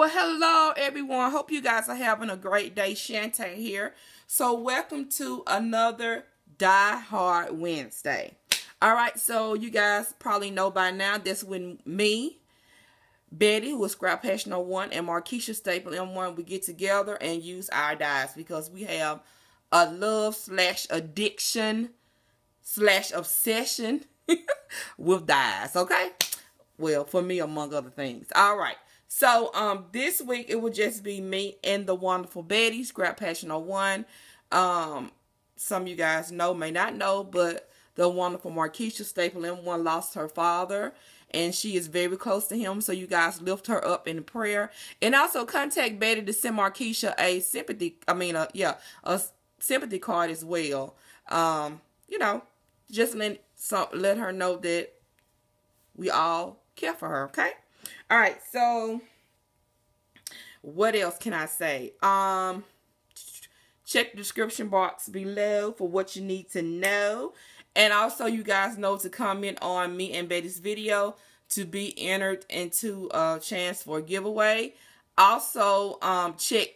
Well, hello everyone. Hope you guys are having a great day. Shanta here. So, welcome to another Die Hard Wednesday. All right, so you guys probably know by now this when me, Betty, is Scrap Passion 01, and Markisha Staple M1, we get together and use our dies because we have a love slash addiction slash obsession with dies, okay? Well, for me, among other things. All right. So, um, this week it will just be me and the wonderful Betty, Scrap Passion 01. Um, some of you guys know, may not know, but the wonderful Markisha Staple M1 lost her father and she is very close to him. So you guys lift her up in prayer. And also contact Betty to send Markisha a sympathy, I mean, a, yeah, a sympathy card as well. Um, you know, just let, some, let her know that we all care for her, okay? All right, so what else can I say? Um, check the description box below for what you need to know. And also, you guys know to comment on me and Betty's video to be entered into a chance for a giveaway. Also, um, check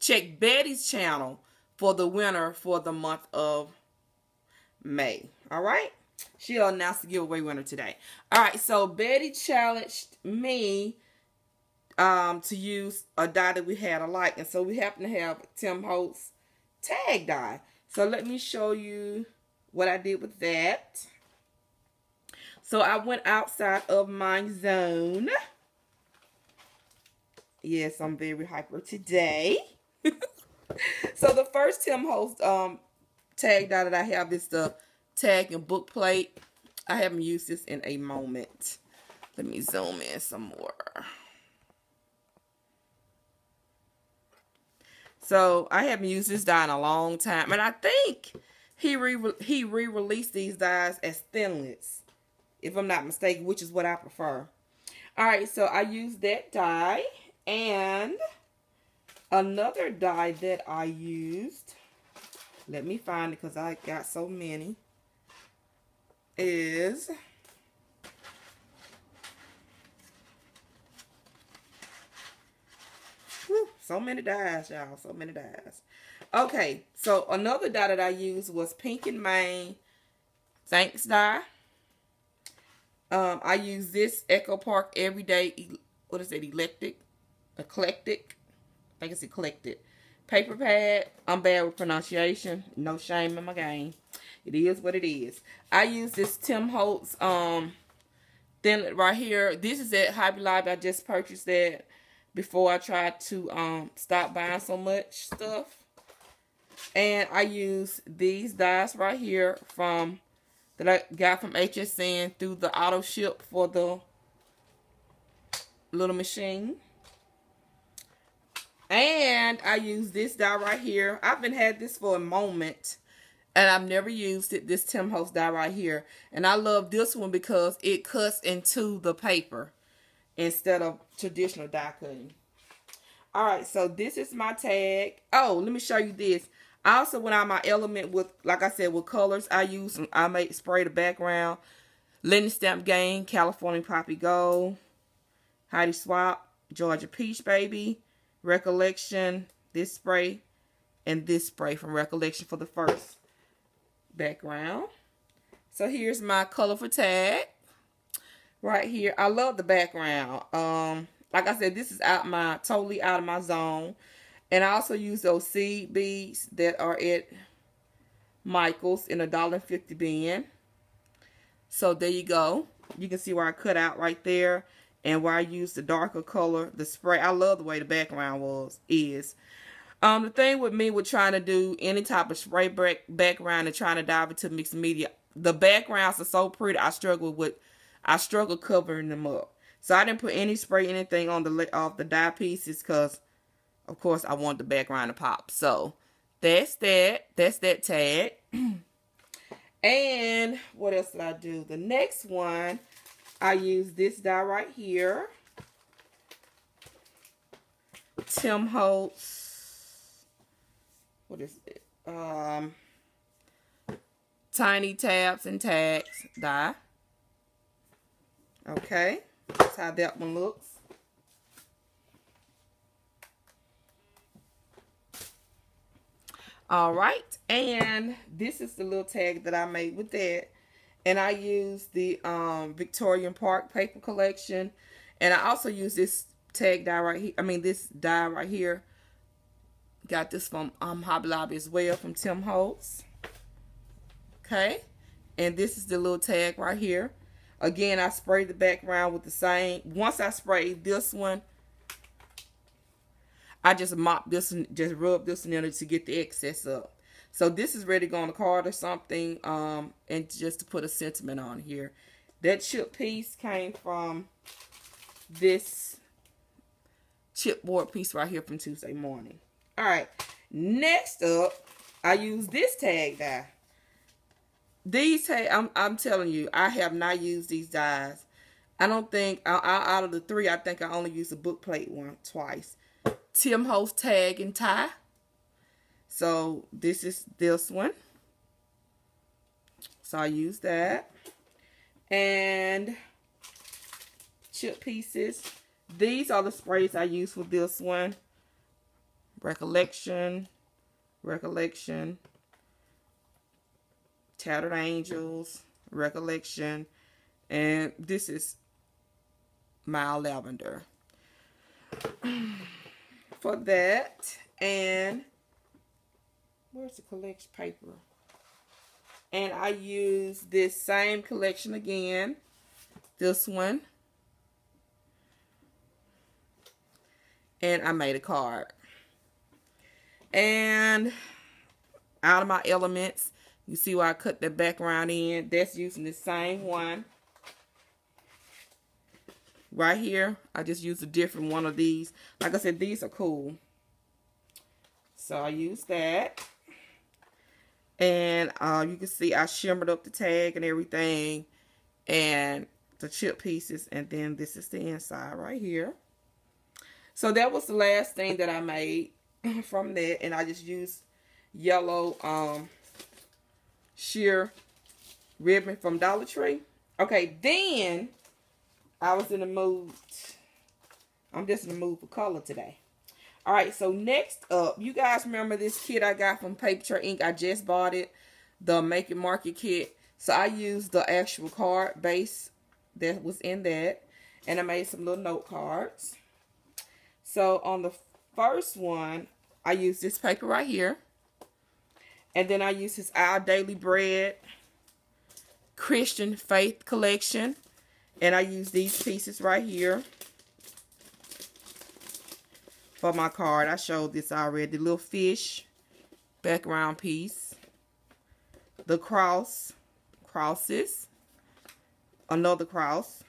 check Betty's channel for the winner for the month of May. All right. She'll announce the giveaway winner today. All right, so Betty challenged me um, to use a die that we had alike. And so we happen to have Tim Holtz tag die. So let me show you what I did with that. So I went outside of my zone. Yes, I'm very hyper today. so the first Tim Holtz um, tag die that I have is the tag and book plate. I haven't used this in a moment. Let me zoom in some more. So I haven't used this die in a long time. And I think he re he re-released these dies as thinlits, if I'm not mistaken, which is what I prefer. All right, so I used that die. And another die that I used, let me find it because I got so many is whew, so many dies, y'all. So many dies. Okay, so another die that I used was Pink and Main Thanks die. Um, I use this Echo Park Everyday, what is it, Eclectic? Eclectic? I think it's Eclectic. Paper pad. I'm bad with pronunciation. No shame in my game. It is what it is. I use this Tim Holtz um then right here. This is at Hobby Lobby. I just purchased that before I tried to um stop buying so much stuff. And I use these dies right here from that I got from HSN through the auto ship for the little machine. And I use this die right here. I've been had this for a moment. And I've never used it, this Tim Holtz die right here. And I love this one because it cuts into the paper instead of traditional die cutting. All right, so this is my tag. Oh, let me show you this. I also went out my element with, like I said, with colors. I use, I made spray the background. Lindy's Stamp Gang, California Poppy Gold, Heidi Swapp, Georgia Peach Baby, Recollection, this spray, and this spray from Recollection for the first background. So here's my colorful tag right here. I love the background. Um, like I said, this is out my totally out of my zone. And I also use those seed beads that are at Michael's in a dollar fifty bin. So there you go. You can see where I cut out right there and where I used the darker color, the spray. I love the way the background was is. Um, the thing with me with trying to do any type of spray back background and trying to dive into mixed media, the backgrounds are so pretty. I struggle with, I struggle covering them up. So I didn't put any spray anything on the off the die pieces because, of course, I want the background to pop. So that's that. That's that tag. and what else did I do? The next one, I use this die right here. Tim Holtz. What is it? Um, tiny tabs and tags die. Okay. That's how that one looks. All right. And this is the little tag that I made with that. And I use the um, Victorian Park paper collection. And I also use this tag die right here. I mean, this die right here. Got this from um, Hobby Lobby as well from Tim Holtz. Okay. And this is the little tag right here. Again, I sprayed the background with the same. Once I sprayed this one, I just mop this and just rub this in to get the excess up. So this is ready going to go on card or something. Um, and just to put a sentiment on here. That chip piece came from this chipboard piece right here from Tuesday morning. All right. Next up, I use this tag die. These tag, I'm, I'm telling you, I have not used these dies. I don't think, out of the three, I think I only used the book plate one twice. Tim Holtz tag and tie. So this is this one. So I use that. And chip pieces. These are the sprays I use for this one. Recollection. Recollection. Tattered Angels. Recollection. And this is Mild Lavender. for that. And where's the collection paper? And I use this same collection again. This one. And I made a card. And out of my elements, you see where I cut the background in. That's using the same one right here. I just used a different one of these. Like I said, these are cool. So I use that. And uh, you can see I shimmered up the tag and everything. And the chip pieces. And then this is the inside right here. So that was the last thing that I made from that. And I just used yellow um, sheer ribbon from Dollar Tree. Okay, then I was in the mood. I'm just in the mood for color today. All right, so next up, you guys remember this kit I got from Paper Ink? I just bought it, the Make It Market kit. So I used the actual card base that was in that, and I made some little note cards. So on the first one, I used this paper right here. And then I used this Our Daily Bread Christian Faith Collection. And I use these pieces right here for my card. I showed this already. The little fish background piece. The cross. Crosses. Another cross.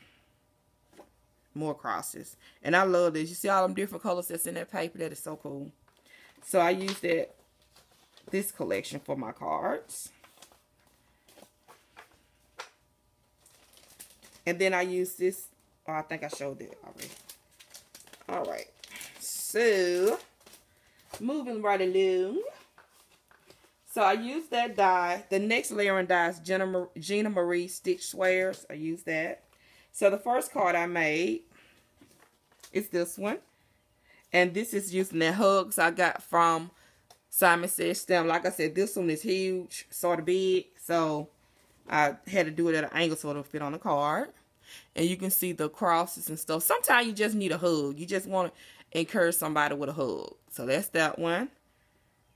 More crosses. And I love this. You see all them different colors that's in that paper? That is so cool. So I use that this collection for my cards. And then I use this. Oh, I think I showed it already. All right. So, moving right along. So, I use that die. The next layering die is Gina, Gina Marie Stitched Squares. I use that. So, the first card I made is this one. And this is using the hugs I got from Simon Says Stamp. Like I said, this one is huge, sort of big. So, I had to do it at an angle so it'll fit on the card. And you can see the crosses and stuff. Sometimes you just need a hug. You just want to encourage somebody with a hug. So that's that one.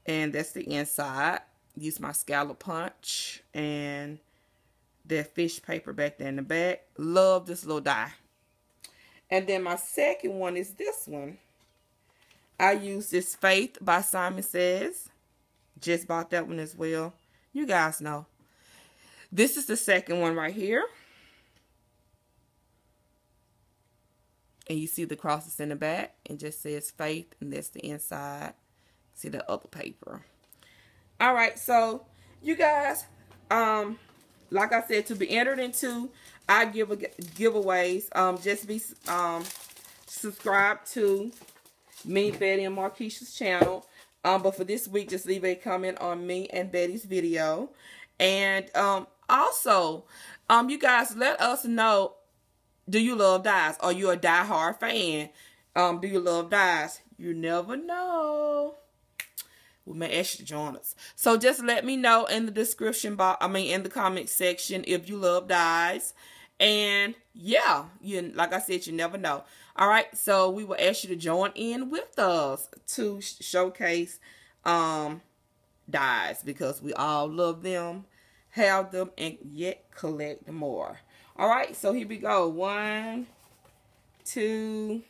And that's the inside. Use my scallop punch and that fish paper back there in the back. Love this little die. And then my second one is this one. I use this Faith by Simon Says. Just bought that one as well. You guys know. This is the second one right here. And you see the crosses in the back. and just says faith. And that's the inside. See the other paper. All right. So, you guys, um, like I said, to be entered into I give a, giveaways, um, just be um, subscribed to me, Betty, and Markisha's channel. Um, but for this week, just leave a comment on me and Betty's video. And um, also, um, you guys let us know. Do you love dies? Are you a die-hard fan? Um, do you love dies? You never know we may ask you to join us. So just let me know in the description box, I mean in the comment section if you love dies. And yeah, you like I said, you never know. All right, so we will ask you to join in with us to showcase um dies because we all love them, have them, and yet collect more. All right, so here we go. One, two,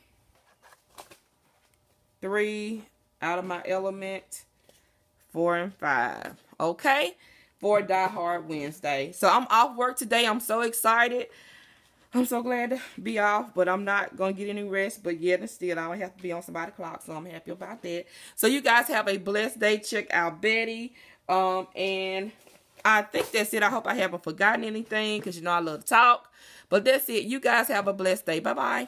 three, out of my element, four and five. Okay, for Die Hard Wednesday. So I'm off work today. I'm so excited. I'm so glad to be off, but I'm not going to get any rest. But yet and still, I don't have to be on somebody's clock, so I'm happy about that. So you guys have a blessed day. Check out Betty. Um, and I think that's it. I hope I haven't forgotten anything because, you know, I love to talk. But that's it. You guys have a blessed day. Bye-bye.